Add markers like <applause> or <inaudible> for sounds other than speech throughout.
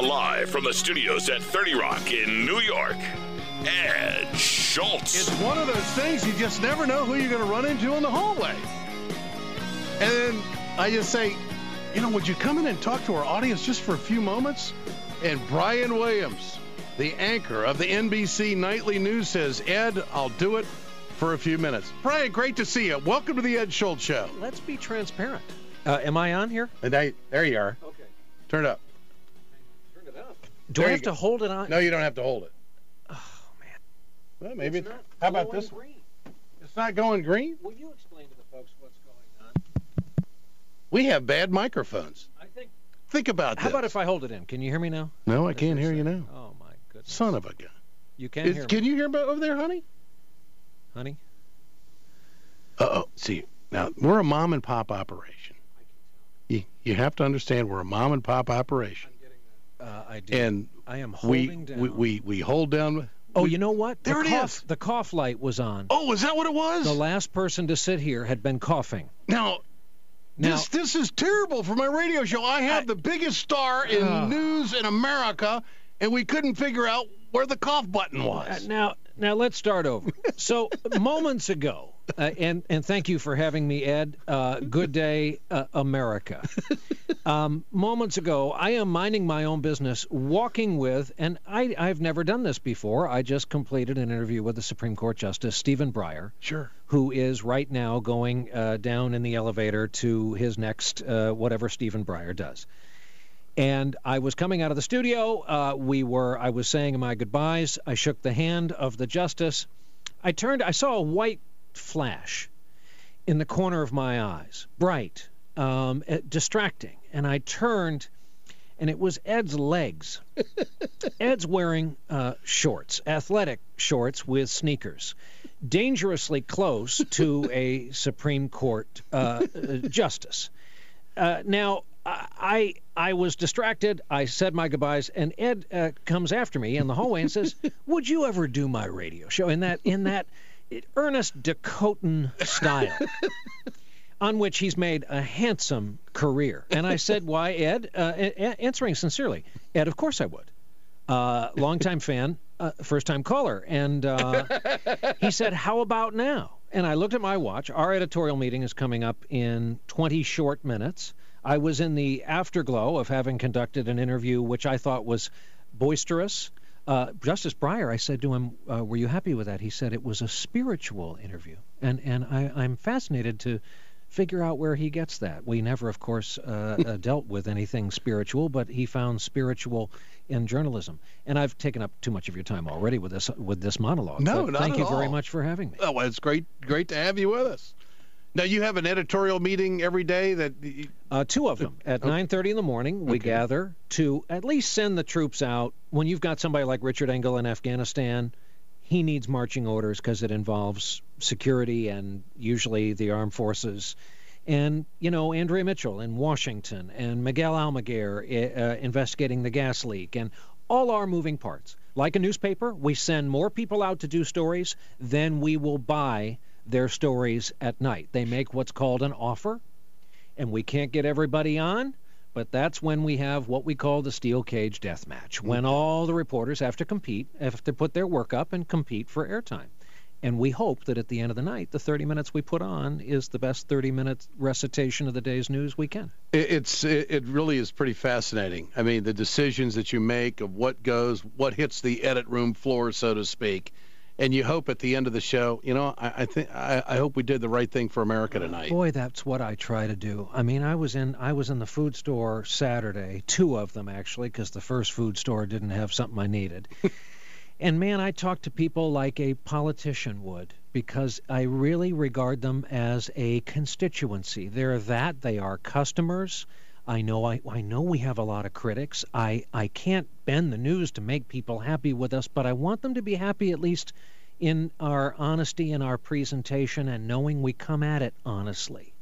Now, live from the studios at 30 Rock in New York, Ed Schultz. It's one of those things you just never know who you're going to run into in the hallway. And then I just say, you know, would you come in and talk to our audience just for a few moments? And Brian Williams, the anchor of the NBC Nightly News, says, Ed, I'll do it for a few minutes. Brian, great to see you. Welcome to the Ed Schultz Show. Let's be transparent. Uh, am I on here? And I, there you are. Okay. Turn it up. Turn it up. Do There I you have to hold it on? No, you don't have to hold it. Oh, man. Well, maybe. It's not how about glowing this one? It's not going green. Will you explain to the folks what's going on? We have bad microphones. I think. Think about that. How this. about if I hold it in? Can you hear me now? No, I can't hear I you now. Oh, my goodness. Son of a gun. You can Is- hear me, can you hear me over there, honey? honey? Uh oh. See, now we're a mom and pop operation. You, you have to understand we're a mom and pop operation, Uh, I do. and I am we, down. we we we hold down. oh, you know what? There the it cough, is. The cough light was on. Oh, is that what it was? The last person to sit here had been coughing. now, Now, this this is terrible for my radio show. I have I- the biggest star in Ugh. news in America, and we couldn't figure out where the cough button Uh, was. now, now let's start over. So <laughs> moments ago, uh, and and thank you for having me, Ed. Uh, good day, uh, America. Um, moments ago, I am minding my own business, walking with, and I I've never done this before. I just completed an interview with the Supreme Court Justice Stephen Breyer, Sure. who is right now going uh, down in the elevator to his next uh, whatever Stephen Breyer does. And I was coming out of the studio. Uh, we were. I was saying my goodbyes. I shook the hand of the justice. I turned. I saw a white flash in the corner of my eyes, bright, um, eh, distracting. And I turned, and it was Ed's legs. <laughs> Ed's wearing uh, shorts, athletic shorts with sneakers, dangerously close to a <laughs> Supreme Court uh, uh, justice. Uh, now, I I was distracted. I said my goodbyes, and Ed uh, comes after me in the hallway and says, <laughs> "Would you ever do my radio show in that in that earnest Dakotan style?" <laughs> On which he's made a handsome career. And I said, "Why, Ed?" Uh, a- answering sincerely, Ed, of course I would. Uh, longtime fan, uh, first time caller, and uh, <laughs> he said, "How about now?" And I looked at my watch. Our editorial meeting is coming up in 20 short minutes. I was in the afterglow of having conducted an interview which I thought was boisterous. Uh, Justice Breyer, I said to him, uh, "Were you happy with that?" He said it was a spiritual interview, and and I, I'm fascinated to figure out where he gets that. We never, of course, uh, <laughs> uh, dealt with anything spiritual, but he found spiritual in journalism. And I've taken up too much of your time already with this with this monologue. No, not thank at you very much for having me. Oh, well, it's great great to have you with us. Now you have an editorial meeting every day that Uh, two of them at 9:30 in the morning. We Okay. gather to at least send the troops out. When you've got somebody like Richard Engel in Afghanistan, he needs marching orders because it involves security and usually the armed forces. And you know Andrea Mitchell in Washington and Miguel Almaguer uh, investigating the gas leak and all our moving parts. Like a newspaper, we send more people out to do stories than we will buy their stories at night. They make what's called an offer and we can't get everybody on, but that's when we have what we call the steel cage death match, when all the reporters have to compete, have to put their work up and compete for airtime. And we hope that at the end of the night, the 30 minutes we put on is the best 30 minute recitation of the day's news we can. It's it, it really is pretty fascinating. I mean, the decisions that you make of what goes, what hits the edit room floor, so to speak, and you hope at the end of the show, you know, I, I think I, I hope we did the right thing for America tonight. Boy, that's what I try to do. I mean, I was in I was in the food store Saturday, two of them actually, because the first food store didn't have something I needed. <laughs> and man, I talk to people like a politician would because I really regard them as a constituency. They're that. They are customers. I know I, I know we have a lot of critics. I, I can't bend the news to make people happy with us, but I want them to be happy at least in our honesty in our presentation and knowing we come at it honestly.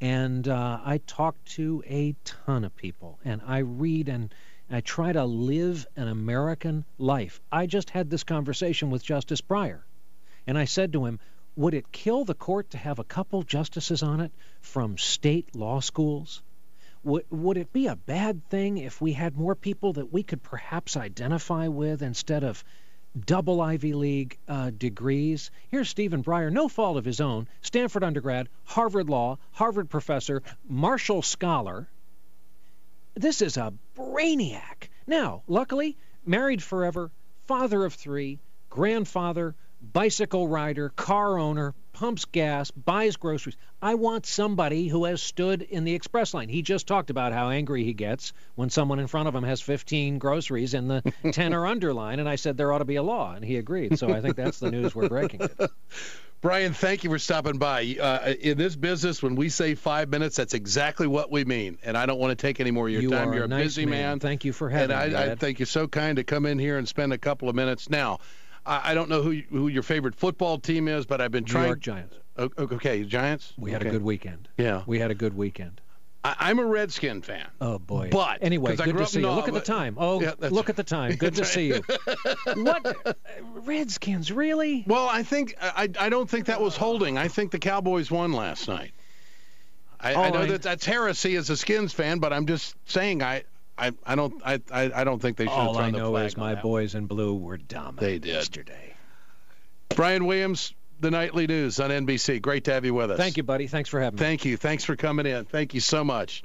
And uh, I talk to a ton of people, and I read and I try to live an American life. I just had this conversation with Justice Breyer, and I said to him, Would it kill the court to have a couple justices on it from state law schools? Would would it be a bad thing if we had more people that we could perhaps identify with instead of double Ivy League uh, degrees. Here's Stephen Breyer, no fault of his own, Stanford undergrad, Harvard Law, Harvard professor, Marshall scholar. This is a brainiac. Now, luckily, married forever, father of three, grandfather, bicycle rider, car owner, pumps gas, buys groceries. I want somebody who has stood in the express line. He just talked about how angry he gets when someone in front of him has 15 groceries in the <laughs> 10 or under line, and I said there ought to be a law, and he agreed. So I think that's the news we're breaking. Today. <laughs> Brian, thank you for stopping by. Uh, in this business, when we say five minutes, that's exactly what we mean. And I don't want to take any more of your you time. You're a nice busy man. man. Thank you for having and me. And I, I think you're so kind to come in here and spend a couple of minutes. Now, I, I don't know who who your favorite football team is, but I've been New trying. York Giants. Okay, Giants. We had okay. a good weekend. Yeah, we had a good weekend. I, am a Redskin fan. Oh boy! But anyway, good to see you. Look at the time. Oh, yeah, look at the time. Good to see you. <laughs> what Redskins really? Well, I think I I don't think that was holding. I think the Cowboys won last night. I, I oh, know I, that that's heresy as a Skins fan, but I'm just saying I. I, I don't I, I don't think they should. All have I know is my boys in blue were dominant. They did yesterday. Brian Williams, the nightly news on NBC. Great to have you with us. Thank you, buddy. Thanks for having me. Thank you. Thanks for coming in. Thank you so much.